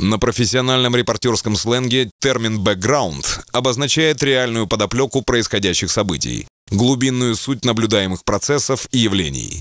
На профессиональном репортерском сленге термин «бэкграунд» обозначает реальную подоплеку происходящих событий, глубинную суть наблюдаемых процессов и явлений.